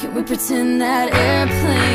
Can we pretend that airplane?